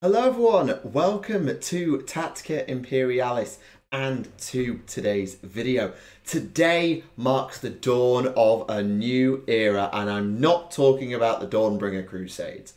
Hello everyone, welcome to Tactica Imperialis and to today's video. Today marks the dawn of a new era and I'm not talking about the Dawnbringer Crusades.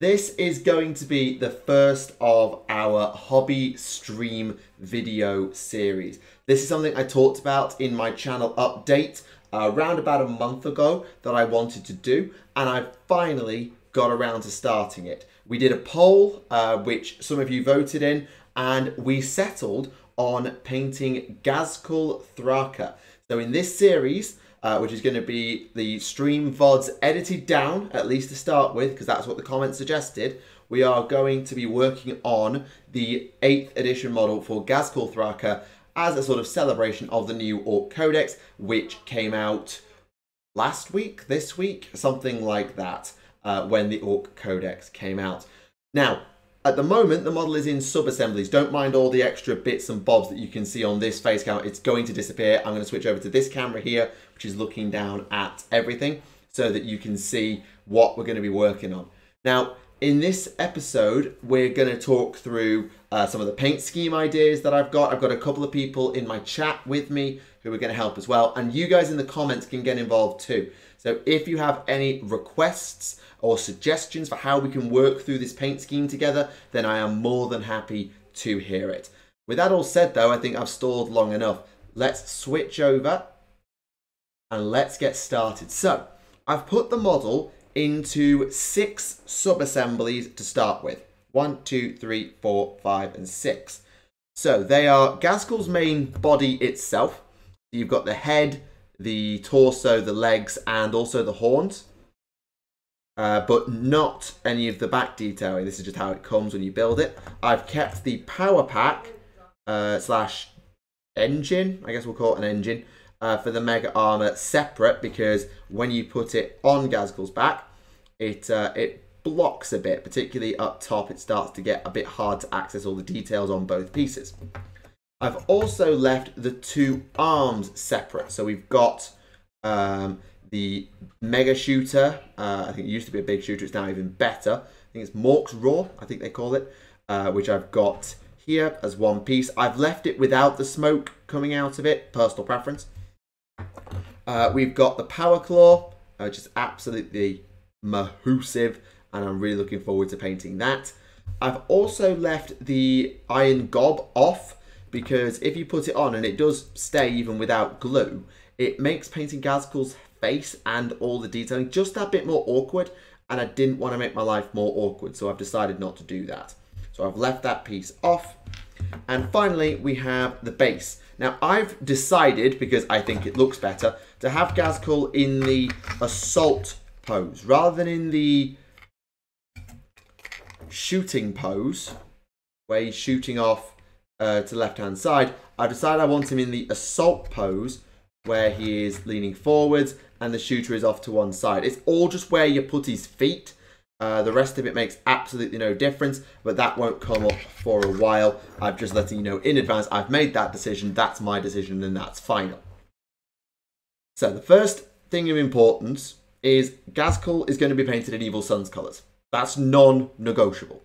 This is going to be the first of our hobby stream video series. This is something I talked about in my channel update uh, around about a month ago that I wanted to do and I finally got around to starting it. We did a poll, uh, which some of you voted in, and we settled on painting Ghazghkull Thraka. So in this series, uh, which is going to be the stream VODs edited down, at least to start with, because that's what the comments suggested, we are going to be working on the 8th edition model for Ghazghkull Thraka as a sort of celebration of the new Orc Codex, which came out last week, this week, something like that uh, when the Orc Codex came out. Now, at the moment, the model is in sub-assemblies. Don't mind all the extra bits and bobs that you can see on this face cam. It's going to disappear. I'm going to switch over to this camera here, which is looking down at everything so that you can see what we're going to be working on. Now, in this episode, we're going to talk through uh, some of the paint scheme ideas that I've got. I've got a couple of people in my chat with me who are going to help as well. And you guys in the comments can get involved too. So if you have any requests or suggestions for how we can work through this paint scheme together, then I am more than happy to hear it. With that all said though, I think I've stalled long enough. Let's switch over and let's get started. So I've put the model into six sub-assemblies to start with. One, two, three, four, five, and six. So they are Ghazghkull's main body itself. You've got the head, the torso, the legs, and also the horns. Uh, but not any of the back detailing. This is just how it comes when you build it. I've kept the power pack uh, slash engine, I guess we'll call it an engine, uh, for the Mega Armor separate because when you put it on Ghazghkull's back, it, uh, it blocks a bit, particularly up top. It starts to get a bit hard to access all the details on both pieces. I've also left the two arms separate. So we've got um, the Mega Shooter. Uh, I think it used to be a big shooter. It's now even better. I think it's Mork's Roar, I think they call it, uh, which I've got here as one piece. I've left it without the smoke coming out of it, personal preference. Uh, we've got the Power Claw, uh, which is absolutely mahoosive, and I'm really looking forward to painting that. I've also left the Iron Gob off because if you put it on and it does stay even without glue, it makes painting Ghazghkull's face and all the detailing just that bit more awkward and I didn't want to make my life more awkward so I've decided not to do that. So I've left that piece off. And finally we have the base. Now I've decided, because I think it looks better, to have Ghazghkull in the assault pose rather than in the shooting pose where he's shooting off uh, to left hand side. I've decided I want him in the assault pose where he is leaning forwards and the shooter is off to one side. It's all just where you put his feet. Uh, the rest of it makes absolutely no difference, but that won't come up for a while. I'm just letting you know in advance I've made that decision. That's my decision and that's final. So the first thing of importance is Ghazghkull is going to be painted in Evil Sunz colours. That's non-negotiable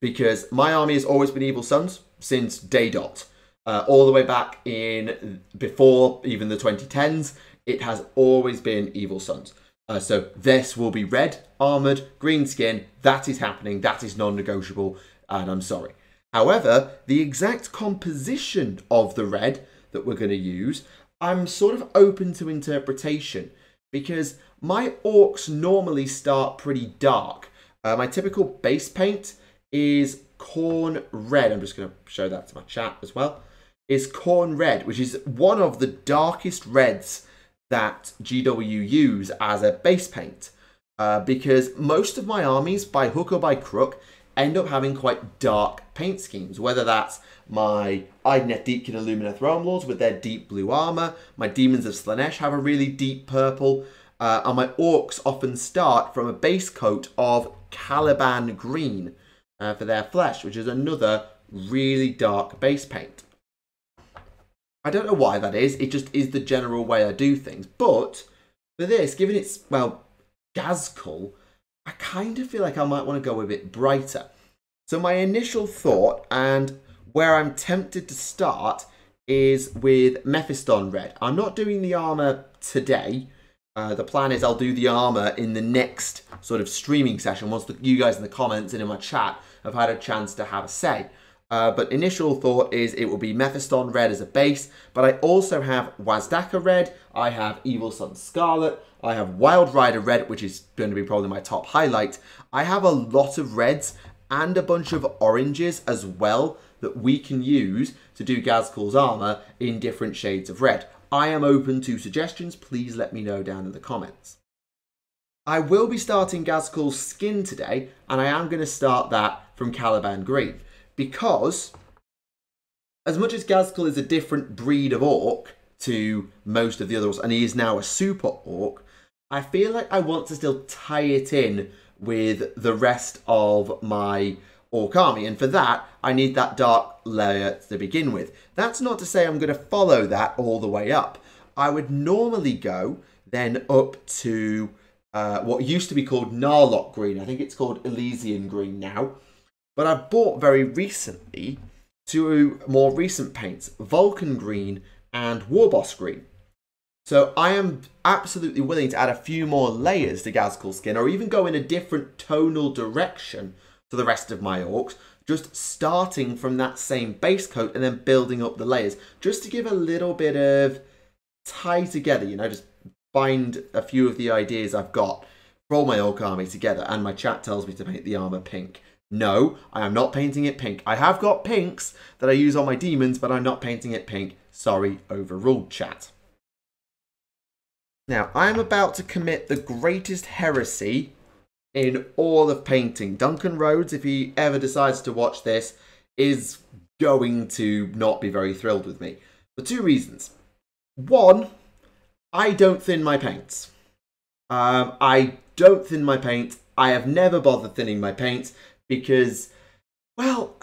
because my army has always been Evil Sunz since day dot. Uh, all the way back in before even the 2010s, it has always been Evil Sunz. Uh, so this will be red, armored, green skin. That is happening. That is non-negotiable, and I'm sorry. However, the exact composition of the red that we're going to use, I'm sort of open to interpretation because my orcs normally start pretty dark. Uh, my typical base paint is Khorne red. I'm just going to show that to my chat as well. Is Khorne red, which is one of the darkest reds that GW use as a base paint. Uh, because most of my armies, by hook or by crook, end up having quite dark paint schemes. Whether that's my Idoneth Deepkin and Lumineth Realm Lords with their deep blue armor, my Demons of Slaanesh have a really deep purple, uh, and my Orcs often start from a base coat of Caliban green, uh, for their flesh, which is another really dark base paint. I don't know why that is, it just is the general way I do things. But for this, given it's, well, Ghazghkull, I kind of feel like I might want to go a bit brighter. So my initial thought and where I'm tempted to start is with Mephiston Red. I'm not doing the armor today. Uh, the plan is I'll do the armor in the next sort of streaming session once the, you guys in the comments and in my chat have had a chance to have a say. Uh, but initial thought is it will be Mephiston Red as a base, but I also have Wazdaka Red, I have Evil Sunz Scarlet, I have Wild Rider Red, which is going to be probably my top highlight. I have a lot of reds and a bunch of oranges as well that we can use to do Ghazghkull's armor in different shades of red. I am open to suggestions, please let me know down in the comments. I will be starting Ghazghkull's skin today, and I am going to start that from Caliban Green because as much as Ghazghkull is a different breed of orc to most of the others, and he is now a super orc, I feel like I want to still tie it in with the rest of my orc army, and for that, I need that dark layer to begin with. That's not to say I'm going to follow that all the way up. I would normally go then up to uh, what used to be called Knarloc Green. I think it's called Elysian Green now. But I've bought very recently two more recent paints, Vulcan Green and Warboss Green. So I am absolutely willing to add a few more layers to Ghazghkull skin or even go in a different tonal direction to the rest of my orcs, just starting from that same base coat and then building up the layers, just to give a little bit of tie together, you know, just bind a few of the ideas I've got for all my orc army together. And my chat tells me to paint the armor pink. No, I am not painting it pink. I have got pinks that I use on my demons, but I'm not painting it pink. Sorry, overruled chat. Now, I am about to commit the greatest heresy in all of painting. Duncan Rhodes, if he ever decides to watch this, is going to not be very thrilled with me. For two reasons. One, I don't thin my paints. Um, I don't thin my paint. I have never bothered thinning my paints because, well,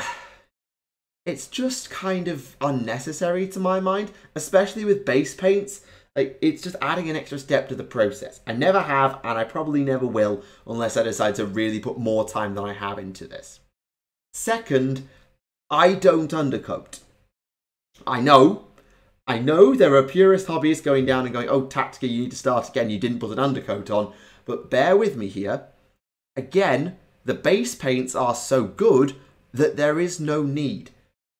it's just kind of unnecessary to my mind, especially with base paints. Like, it's just adding an extra step to the process. I never have, and I probably never will, unless I decide to really put more time than I have into this. Second, I don't undercoat. I know, I know there are purist hobbyists going down and going, oh, Tactica, you need to start again, you didn't put an undercoat on. But bear with me here. Again, the base paints are so good that there is no need.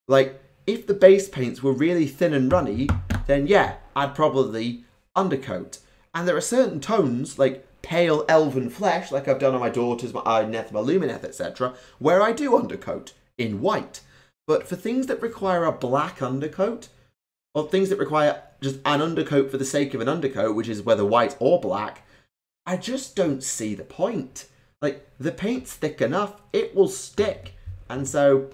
Like, if the base paints were really thin and runny, then yeah, I'd probably undercoat. And there are certain tones, like pale elven flesh, like I've done on my daughters, my uh, Idoneth, my Lumineth, etc., where I do undercoat in white. But for things that require a black undercoat, or things that require just an undercoat for the sake of an undercoat, which is whether white or black, I just don't see the point. Like, the paint's thick enough, it will stick. And so,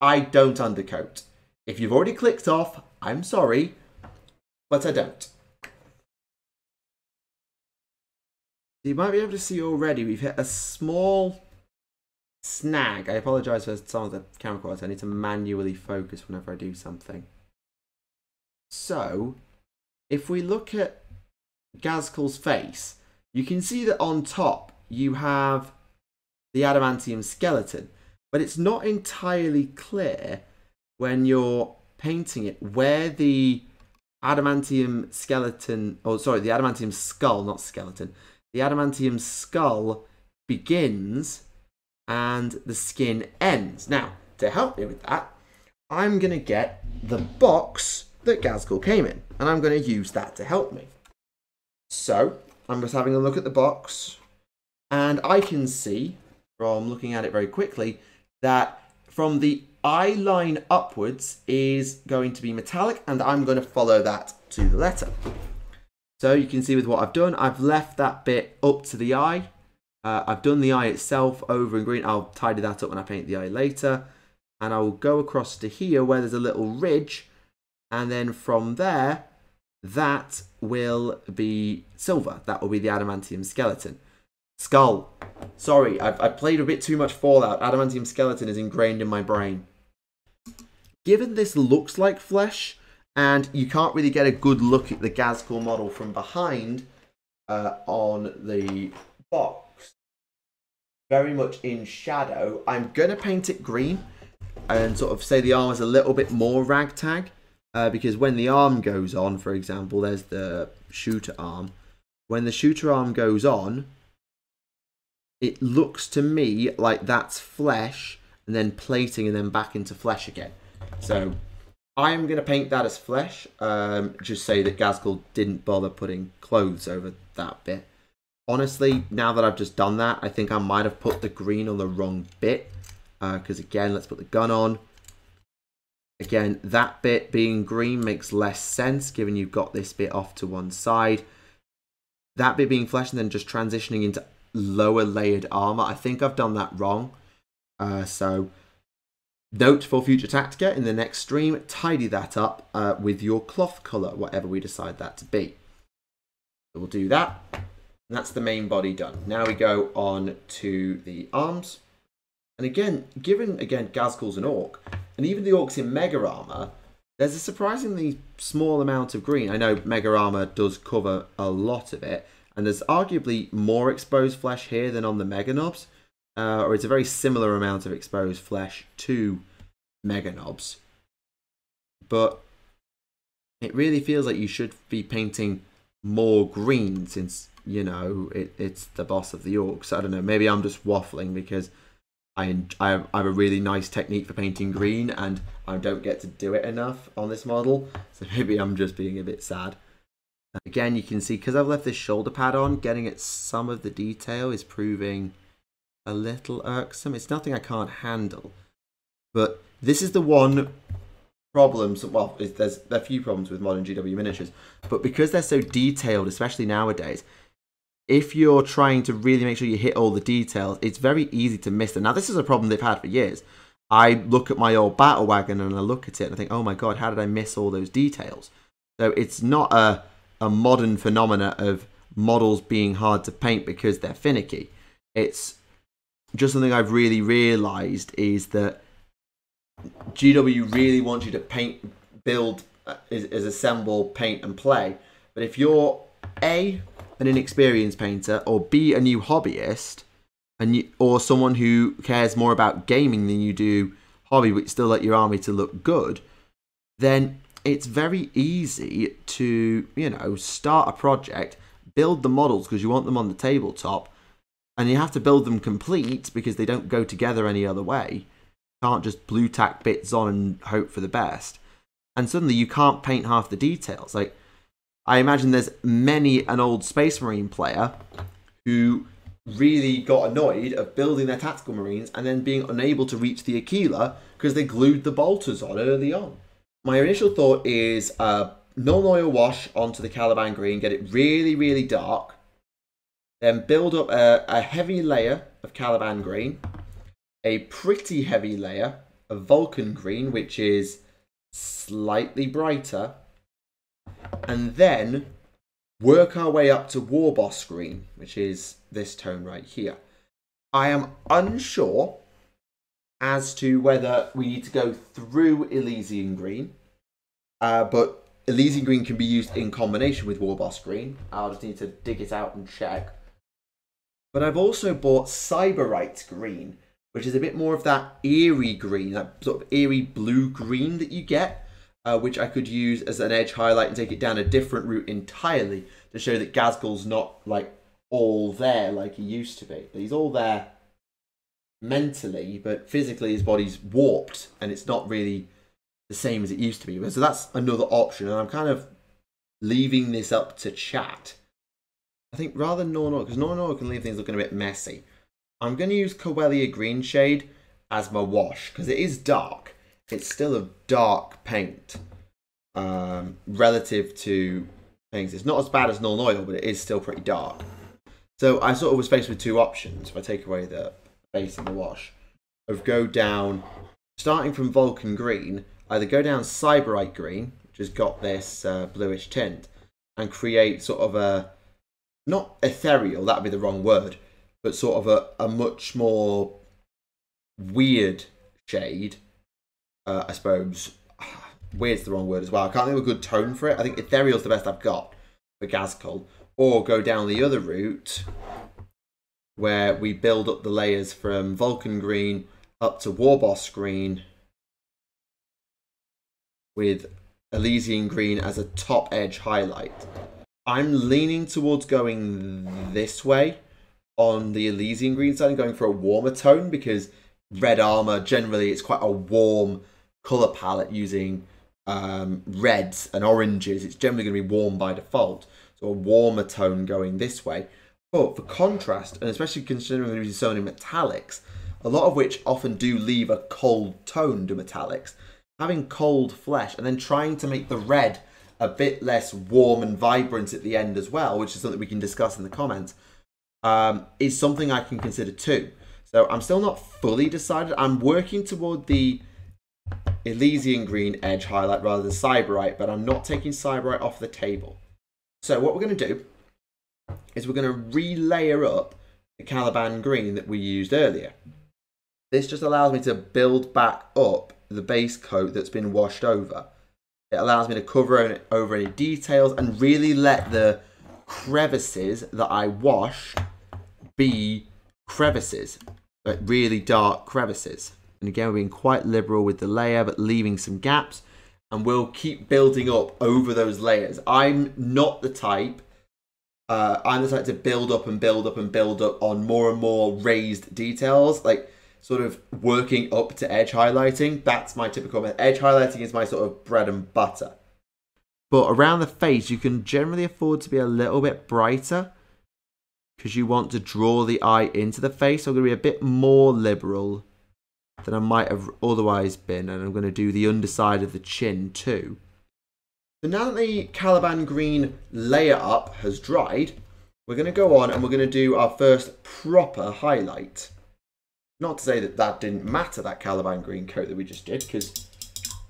I don't undercoat. If you've already clicked off, I'm sorry, but I don't. You might be able to see already we've hit a small snag. I apologise for some of the camera quality. I need to manually focus whenever I do something. So, if we look at Ghazghkull's face, you can see that on top you have the adamantium skeleton, but it's not entirely clear when you're painting it where the adamantium skeleton, oh sorry, the adamantium skull, not skeleton, the adamantium skull begins and the skin ends. Now, to help me with that, I'm going to get the box that Ghazghkull came in, and I'm going to use that to help me. So, I'm just having a look at the box, and I can see from looking at it very quickly that from the eye line upwards is going to be metallic, and I'm going to follow that to the letter. So you can see with what I've done, I've left that bit up to the eye. Uh, I've done the eye itself over in green. I'll tidy that up when I paint the eye later. And I will go across to here where there's a little ridge. And then from there, that will be silver. That will be the adamantium skeleton. Skull. Sorry, I've, I've played a bit too much Fallout. Adamantium skeleton is ingrained in my brain. Given this looks like flesh, and you can't really get a good look at the Ghazghkull model from behind uh, on the box, very much in shadow. I'm going to paint it green and sort of say the arm is a little bit more ragtag. Uh, because when the arm goes on, for example, there's the shooter arm. When the shooter arm goes on, it looks to me like that's flesh and then plating and then back into flesh again. So I'm going to paint that as flesh. Um, just say that Ghazghkull didn't bother putting clothes over that bit. Honestly, now that I've just done that, I think I might have put the green on the wrong bit. Because uh, again, let's put the gun on. Again, that bit being green makes less sense given you've got this bit off to one side. That bit being flesh and then just transitioning into lower layered armor. I think I've done that wrong. Uh, so Note for future Tactica in the next stream, tidy that up uh, with your cloth colour, whatever we decide that to be. We'll do that. And that's the main body done. Now we go on to the arms. And again, given, again, Ghazghkull's an orc, and even the orcs in Mega Armor, there's a surprisingly small amount of green. I know Mega Armor does cover a lot of it, and there's arguably more exposed flesh here than on the Mega Nobs uh, or it's a very similar amount of exposed flesh to Mega Nobs. But it really feels like you should be painting more green since, you know, it, it's the boss of the orcs. I don't know, maybe I'm just waffling because I I have a really nice technique for painting green and I don't get to do it enough on this model. So maybe I'm just being a bit sad. Again, you can see, because I've left this shoulder pad on, getting at some of the detail is proving a little irksome. It's nothing I can't handle. But this is the one problem. So, well, there's a few problems with modern GW miniatures. But because they're so detailed, especially nowadays, if you're trying to really make sure you hit all the details, it's very easy to miss them. Now, this is a problem they've had for years. I look at my old battle wagon and I look at it and I think, oh my god, how did I miss all those details? So it's not a, a modern phenomena of models being hard to paint because they're finicky. It's just something I've really realised is that GW really wants you to paint, build, uh, is, is assemble, paint, and play. But if you're A, an inexperienced painter, or B, a new hobbyist, and you, or someone who cares more about gaming than you do hobby, but still like your army to look good, then it's very easy to, you know, start a project, build the models because you want them on the tabletop, and you have to build them complete because they don't go together any other way. You can't just blue tack bits on and hope for the best. And suddenly you can't paint half the details. Like, I imagine there's many an old Space Marine player who really got annoyed of building their tactical marines and then being unable to reach the Aquila because they glued the bolters on early on. My initial thought is uh, Nuln Oil wash onto the Caliban green, get it really, really dark, then build up a, a heavy layer of Caliban green, a pretty heavy layer of Vulcan green, which is slightly brighter, and then work our way up to Warboss green, which is this tone right here. I am unsure as to whether we need to go through Elysian green, uh, but Elysian green can be used in combination with Warboss green. I'll just need to dig it out and check. But I've also bought Sybarite green, which is a bit more of that eerie green, that sort of eerie blue green that you get, uh, which I could use as an edge highlight and take it down a different route entirely to show that Ghazghkull's not like all there like he used to be. He's all there mentally, but physically his body's warped and it's not really the same as it used to be. So that's another option, and I'm kind of leaving this up to chat I think rather than Oil, because Oil can leave things looking a bit messy, I'm going to use Coelia Green Shade as my wash, because it is dark. It's still a dark paint um, relative to things. It's not as bad as Nuln Oil, but it is still pretty dark. So I sort of was faced with two options, if I take away the base and the wash, of go down, starting from Vulcan Green, either go down Sybarite Green, which has got this uh, bluish tint, and create sort of a not ethereal, that'd be the wrong word, but sort of a, a much more weird shade, uh, I suppose. Weird's the wrong word as well. I can't think of a good tone for it. I think ethereal's the best I've got for Ghazghkull. Or go down the other route where we build up the layers from Vulcan green up to Warboss green with Elysian green as a top edge highlight. I'm leaning towards going this way on the Elysian green side and going for a warmer tone because red armor generally it's quite a warm color palette using um, reds and oranges. It's generally going to be warm by default, so a warmer tone going this way. But for contrast, and especially considering we're using so many metallics, a lot of which often do leave a cold tone to metallics, having cold flesh and then trying to make the red a bit less warm and vibrant at the end as well, which is something we can discuss in the comments, um, is something I can consider too. So I'm still not fully decided. I'm working toward the Elysian Green Edge highlight rather than Sybarite, but I'm not taking Sybarite off the table. So what we're going to do is we're going to relayer up the Caliban Green that we used earlier. This just allows me to build back up the base coat that's been washed over. It allows me to cover over any details and really let the crevices that I wash be crevices, but really dark crevices. And again, we're being quite liberal with the layer, but leaving some gaps. And we'll keep building up over those layers. I'm not the type, uh, I'm the type to build up and build up and build up on more and more raised details. Like, sort of working up to edge highlighting. That's my typical method. Edge highlighting is my sort of bread and butter. But around the face, you can generally afford to be a little bit brighter because you want to draw the eye into the face. So I'm going to be a bit more liberal than I might have otherwise been. And I'm going to do the underside of the chin too. So now that the Caliban Green layer up has dried, we're going to go on and we're going to do our first proper highlight. Not to say that that didn't matter, that Caliban green coat that we just did, because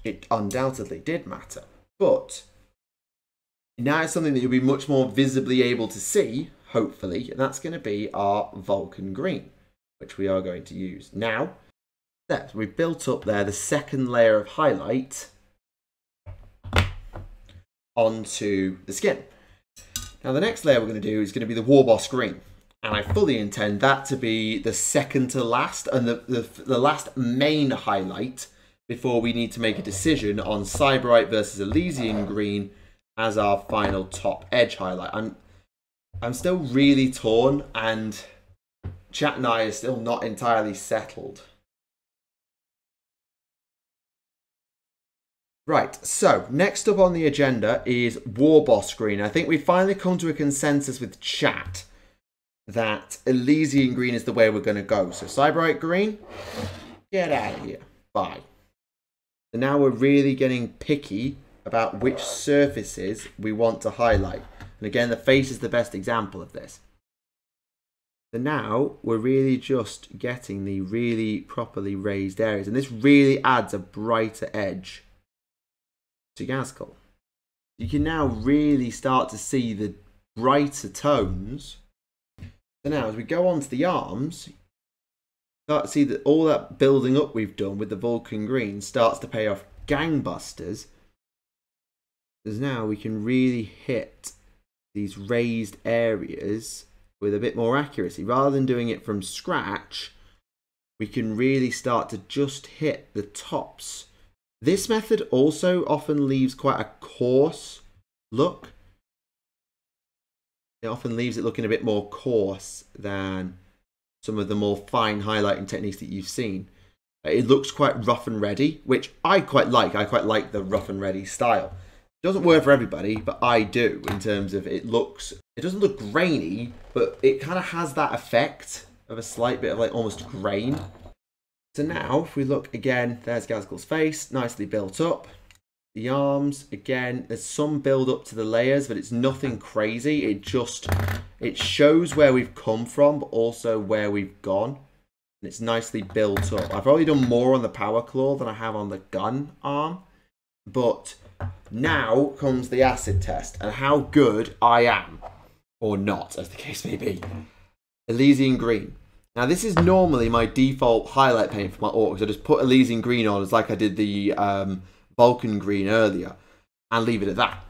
it undoubtedly did matter. But now it's something that you'll be much more visibly able to see, hopefully, and that's going to be our Vulcan green, which we are going to use. Now, there, we've built up there the second layer of highlight onto the skin. Now the next layer we're going to do is going to be the Warboss green and I fully intend that to be the second to last and the, the, the last main highlight before we need to make a decision on Sybarite versus Elysian Green as our final top edge highlight. I'm I'm still really torn and chat and I are still not entirely settled. Right, so next up on the agenda is Warboss Green. I think we finally come to a consensus with chat that Elysian green is the way we're going to go. So Sybarite green, get out of here. Bye. And now we're really getting picky about which surfaces we want to highlight. And again, the face is the best example of this. So now we're really just getting the really properly raised areas. And this really adds a brighter edge to Ghazghkull. You can now really start to see the brighter tones so now, as we go on to the arms, start to see that all that building up we've done with the Vulcan Green starts to pay off gangbusters. Because now we can really hit these raised areas with a bit more accuracy. Rather than doing it from scratch, we can really start to just hit the tops. This method also often leaves quite a coarse look it often leaves it looking a bit more coarse than some of the more fine highlighting techniques that you've seen. Uh, it looks quite rough and ready, which I quite like. I quite like the rough and ready style. It doesn't work for everybody, but I do in terms of it looks, it doesn't look grainy, but it kind of has that effect of a slight bit of like almost grain. So now, if we look again, there's Ghazghkull's face, nicely built up. The arms, again, there's some build up to the layers, but it's nothing crazy. It just, it shows where we've come from, but also where we've gone. And it's nicely built up. I've probably done more on the power claw than I have on the gun arm. But now comes the acid test and how good I am. Or not, as the case may be. Elysian Green. Now this is normally my default highlight paint for my orcs. I just put Elysian Green on as like I did the um, Vulcan green earlier and leave it at that.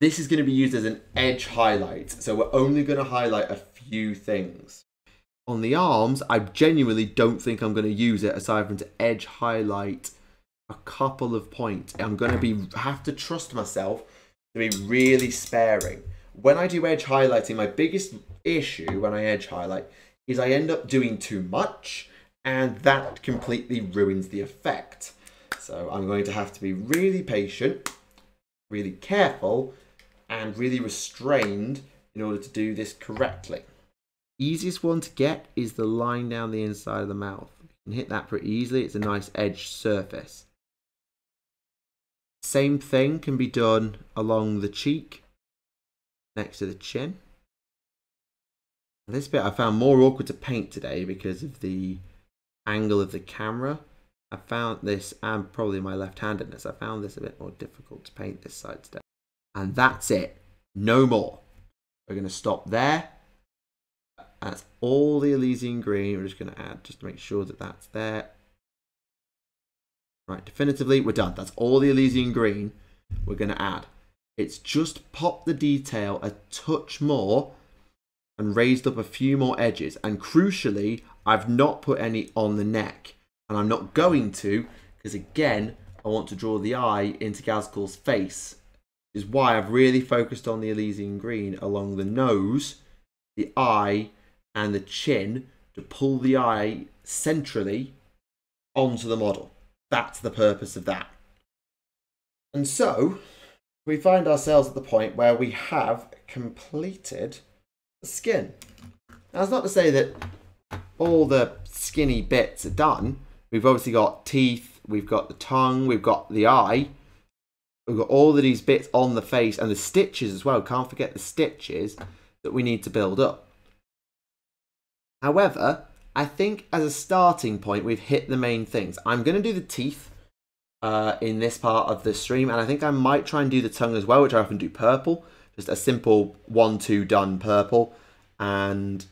This is going to be used as an edge highlight. So we're only going to highlight a few things. On the arms, I genuinely don't think I'm going to use it aside from to edge highlight a couple of points. I'm going to be have to trust myself to be really sparing. When I do edge highlighting, my biggest issue when I edge highlight is I end up doing too much and that completely ruins the effect. So I'm going to have to be really patient, really careful, and really restrained in order to do this correctly. Easiest one to get is the line down the inside of the mouth. You can hit that pretty easily. It's a nice edged surface. Same thing can be done along the cheek, next to the chin. This bit I found more awkward to paint today because of the angle of the camera. I found this, and probably my left-handedness, I found this a bit more difficult to paint this side today. And that's it. No more. We're going to stop there. That's all the Elysian green. We're just going to add, just to make sure that that's there. Right, definitively, we're done. That's all the Elysian green we're going to add. It's just pop the detail a touch more and raised up a few more edges. And crucially, I've not put any on the neck. And I'm not going to, because again, I want to draw the eye into Ghazghkull's face. Which Is why I've really focused on the Elysian green along the nose, the eye, and the chin to pull the eye centrally onto the model. That's the purpose of that. And so, we find ourselves at the point where we have completed skin. Now, that's not to say that all the skinny bits are done. We've obviously got teeth, we've got the tongue, we've got the eye, we've got all of these bits on the face and the stitches as well. Can't forget the stitches that we need to build up. However, I think as a starting point, we've hit the main things. I'm going to do the teeth uh, in this part of the stream, and I think I might try and do the tongue as well, which I often do purple. Just a simple one, two, done purple. And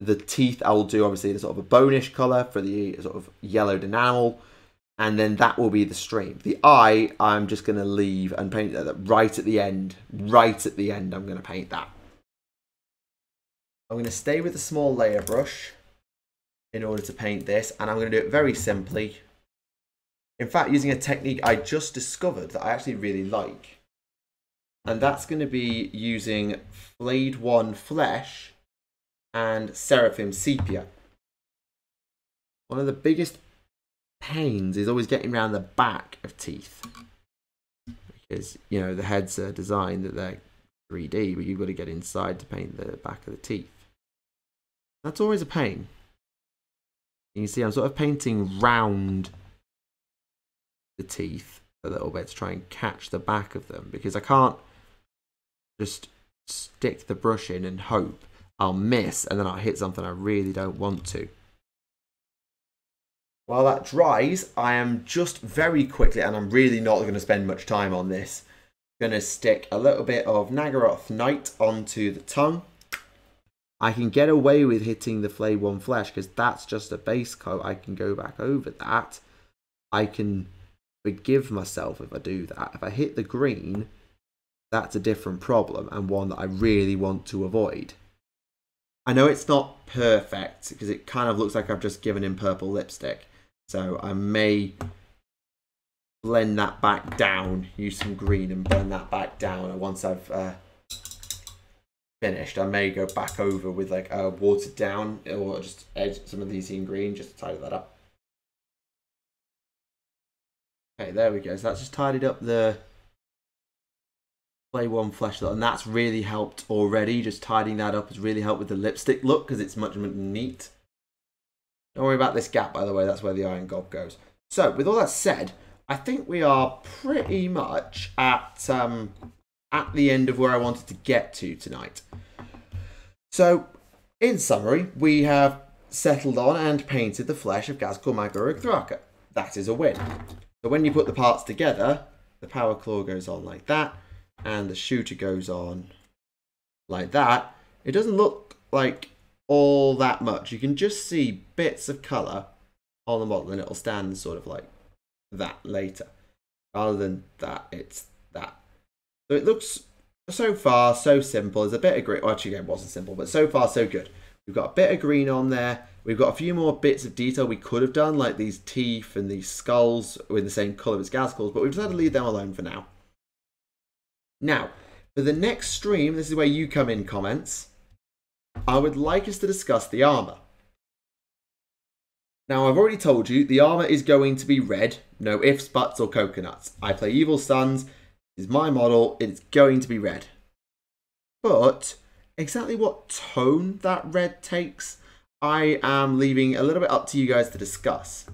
the teeth, I will do obviously the sort of a bonish colour for the sort of yellowed enamel. And then that will be the stream. The eye, I'm just going to leave and paint that right at the end. Right at the end, I'm going to paint that. I'm going to stay with the small layer brush in order to paint this and I'm going to do it very simply. In fact, using a technique I just discovered that I actually really like. And that's going to be using Flayed One Flesh and Seraphim Sepia. One of the biggest pains is always getting around the back of teeth. Because, you know, the heads are designed that they're 3D, but you've got to get inside to paint the back of the teeth. That's always a pain. You see I'm sort of painting round the teeth a little bit to try and catch the back of them because I can't just stick the brush in and hope I'll miss and then I'll hit something I really don't want to. While that dries, I am just very quickly, and I'm really not going to spend much time on this, going to stick a little bit of Naggaroth Night onto the tongue. I can get away with hitting the Flayed One Flesh because that's just a base coat. I can go back over that. I can forgive myself if I do that. If I hit the green, that's a different problem and one that I really want to avoid. I know it's not perfect because it kind of looks like I've just given him purple lipstick. So I may blend that back down, use some green and blend that back down. And once I've uh, finished, I may go back over with like a watered down or just edge some of these in green just to tidy that up. Okay, there we go. So that's just tidied up the Flayed One Flesh and that's really helped already. Just tidying that up has really helped with the lipstick look because it's much more neat. Don't worry about this gap, by the way. That's where the iron gob goes. So, with all that said, I think we are pretty much at um, at the end of where I wanted to get to tonight. So, in summary, we have settled on and painted the flesh of Ghazghkull Mag Uruk Thraka. That is a win. So when you put the parts together, the power claw goes on like that, and the shooter goes on like that. It doesn't look like all that much. You can just see bits of colour on the model, and it'll stand sort of like that later. Rather than that, it's that. So it looks so far so simple. There's a bit of green. Well, actually, it wasn't simple, but so far so good. We've got a bit of green on there. We've got a few more bits of detail we could have done, like these teeth and these skulls in the same colour as Ghazghkull's, but we've decided to leave them alone for now. Now, for the next stream, this is where you come in comments. I would like us to discuss the armour. Now, I've already told you the armour is going to be red, no ifs, buts, or coconuts. I play Evil Sunz, is my model, it's going to be red. But exactly what tone that red takes, I am leaving a little bit up to you guys to discuss.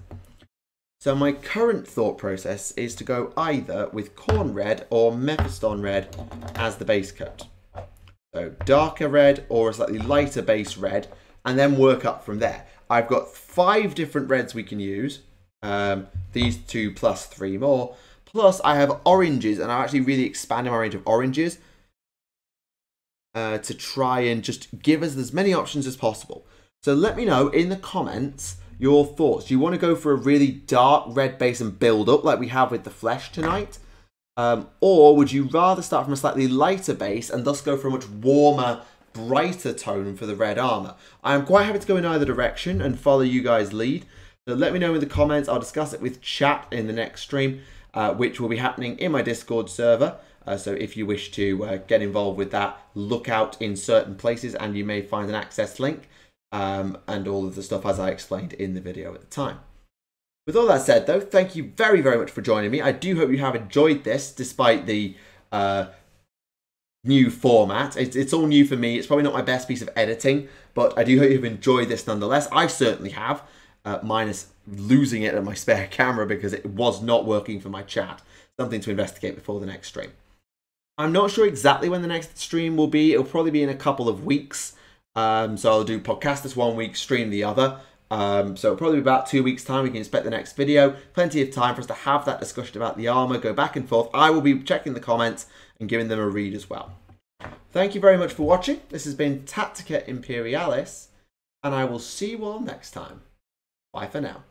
So my current thought process is to go either with Khorne Red or Mephiston Red as the base coat. So darker red or a slightly lighter base red and then work up from there. I've got five different reds we can use. Um, these two plus three more. Plus I have oranges and I'm actually really expanding my range of oranges uh, to try and just give us as many options as possible. So let me know in the comments your thoughts. Do you want to go for a really dark red base and build up like we have with the flesh tonight? Um, or would you rather start from a slightly lighter base and thus go for a much warmer, brighter tone for the red armor? I am quite happy to go in either direction and follow you guys' lead. So let me know in the comments. I'll discuss it with chat in the next stream, uh, which will be happening in my Discord server. Uh, so if you wish to uh, get involved with that, look out in certain places and you may find an access link um, and all of the stuff as I explained in the video at the time. With all that said though, thank you very, very much for joining me. I do hope you have enjoyed this despite the uh, new format. It's, it's all new for me. It's probably not my best piece of editing, but I do hope you've enjoyed this nonetheless. I certainly have, uh, minus losing it at my spare camera because it was not working for my chat. Something to investigate before the next stream. I'm not sure exactly when the next stream will be. It'll probably be in a couple of weeks. Um, so I'll do podcast this one week, stream the other. Um, so probably about two weeks' time, we can expect the next video. Plenty of time for us to have that discussion about the armor, go back and forth. I will be checking the comments and giving them a read as well. Thank you very much for watching. This has been Tactica Imperialis, and I will see you all next time. Bye for now.